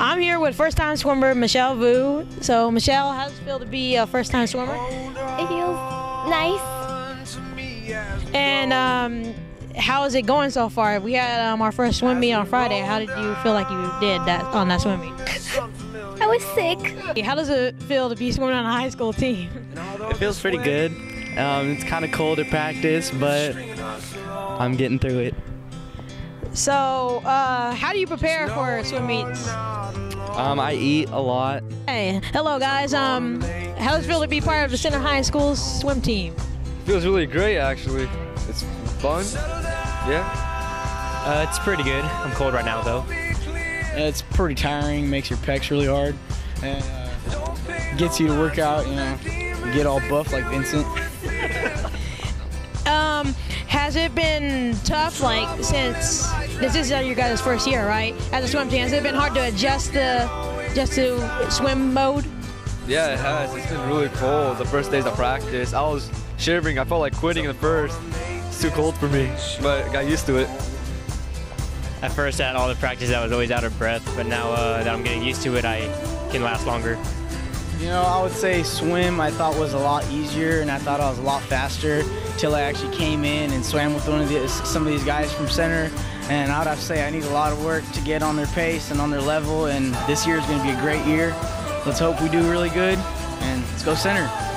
I'm here with first time swimmer Michelle Vu. So, Michelle, how does it feel to be a first time swimmer? It feels nice. And um, how is it going so far? We had um, our first swim meet on Friday. How did you feel like you did that on that swim meet? I was sick. How does it feel to be swimming on a high school team? It feels pretty good. Um, it's kind of cold at practice, but I'm getting through it. So, uh, how do you prepare for swim meets? Um, I eat a lot. Hey, hello guys. Um, how does it feel to be part of the Center High School swim team? Feels really great, actually. It's fun. Yeah. Uh, it's pretty good. I'm cold right now, though. It's pretty tiring, makes your pecs really hard, and uh, gets you to work out, you know, get all buff like Vincent. Has it been tough, like since this is your guys' first year, right? As a swim team, has it been hard to adjust the just to swim mode? Yeah, it has. It's been really cold. The first days of practice, I was shivering. I felt like quitting at first. It's too cold for me, but I got used to it. At first, at all the practice, I was always out of breath, but now uh, that I'm getting used to it, I can last longer. You know, I would say swim I thought was a lot easier, and I thought I was a lot faster till I actually came in and swam with one of the, some of these guys from center. And I would have to say I need a lot of work to get on their pace and on their level. And this year is going to be a great year. Let's hope we do really good, and let's go center.